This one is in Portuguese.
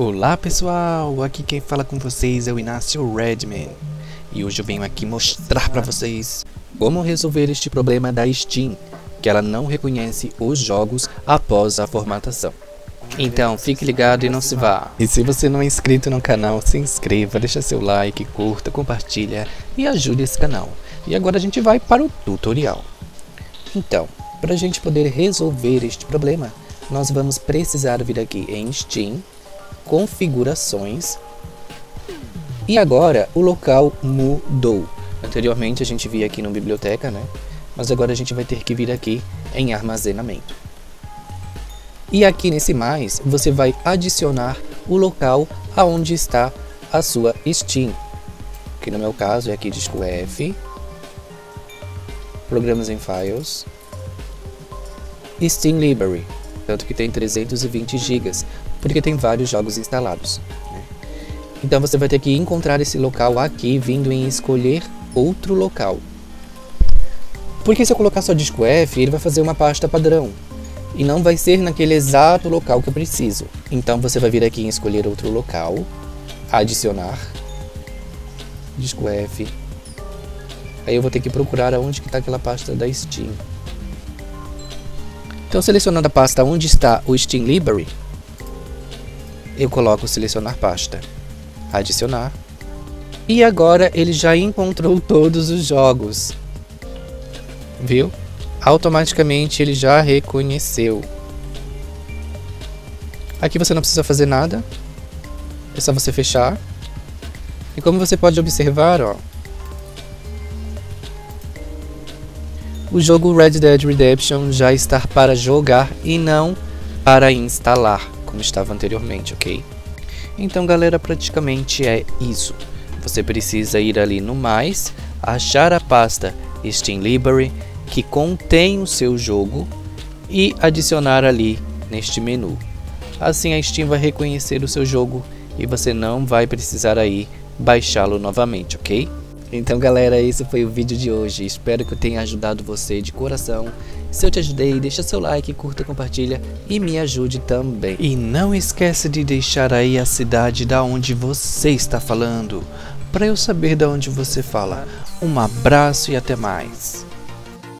Olá pessoal, aqui quem fala com vocês é o Inácio Redman e hoje eu venho aqui mostrar para vocês como resolver este problema da Steam, que ela não reconhece os jogos após a formatação. Então fique ligado e não se vá. E se você não é inscrito no canal, se inscreva, deixa seu like, curta, compartilha e ajude esse canal. E agora a gente vai para o tutorial. Então, para a gente poder resolver este problema, nós vamos precisar vir aqui em Steam configurações. E agora o local mudou. Anteriormente a gente via aqui no biblioteca, né? Mas agora a gente vai ter que vir aqui em armazenamento. E aqui nesse mais, você vai adicionar o local aonde está a sua Steam. Que no meu caso é aqui disco F, programas em files, Steam Library, tanto que tem 320 GB, porque tem vários jogos instalados. Né? Então você vai ter que encontrar esse local aqui, vindo em escolher outro local. Porque se eu colocar só disco F, ele vai fazer uma pasta padrão. E não vai ser naquele exato local que eu preciso. Então você vai vir aqui em escolher outro local, adicionar, disco F. Aí eu vou ter que procurar aonde que está aquela pasta da Steam. Então selecionando a pasta onde está o Steam Library, eu coloco selecionar pasta, adicionar. E agora ele já encontrou todos os jogos. Viu? Automaticamente ele já reconheceu. Aqui você não precisa fazer nada. É só você fechar. E como você pode observar, ó, o jogo Red Dead Redemption já está para jogar e não para instalar como estava anteriormente, ok? Então, galera, praticamente é isso. Você precisa ir ali no mais, achar a pasta Steam Library que contém o seu jogo e adicionar ali neste menu. Assim a Steam vai reconhecer o seu jogo e você não vai precisar aí baixá-lo novamente, ok? Então galera, esse foi o vídeo de hoje, espero que eu tenha ajudado você de coração. Se eu te ajudei, deixa seu like, curta, compartilha e me ajude também. E não esquece de deixar aí a cidade da onde você está falando, para eu saber da onde você fala. Um abraço e até mais.